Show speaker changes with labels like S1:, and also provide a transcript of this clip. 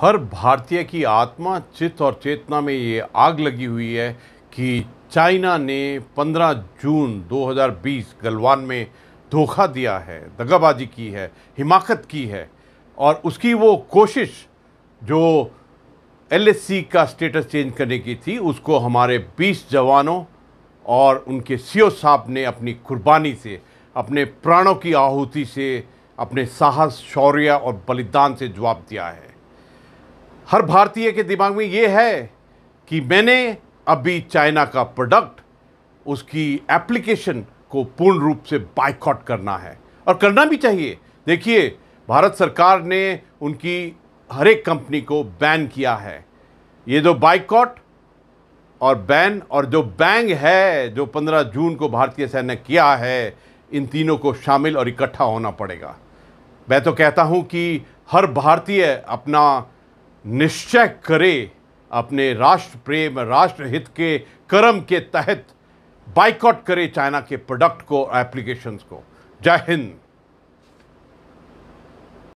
S1: हर भारतीय की आत्मा चित्त और चेतना में ये आग लगी हुई है कि चाइना ने 15 जून 2020 गलवान में धोखा दिया है, दगाबाजी की है, हिमाकत की है और उसकी वो कोशिश जो एलएससी का स्टेटस चेंज करने की थी, उसको हमारे 20 जवानों और उनके सीओ साहब ने अपनी कुर्बानी से, अपने प्राणों की आहुति से, अपने साहस, शौर्य और बलिदान से जवाब दिया है। हर भारतीय के दिमाग में ये है कि मैंने अभी चाइना का प्रोडक्ट उसकी एप्लीकेशन को पूर्ण रूप से बाइकआउट करना है। और करना भी चाहिए। देखिए, भारत सरकार ने उनकी हर एक कंपनी को बैन किया है। ये जो बाइकआउट और बैन और जो बैंग है, जो 15 जून को भारतीय सैन्य ने किया है, इन तीनों को शामिल और इकट्ठा होना पड़ेगा। मैं तो कहता हूँ कि हर भारतीय अपना निश्चय करे अपने राष्ट्र प्रेम, राष्ट्र हित के कर्म के तहत बाइकआउट करे चाइना के प्रोडक्ट को एप्लीकेशंस को। जय हिंद।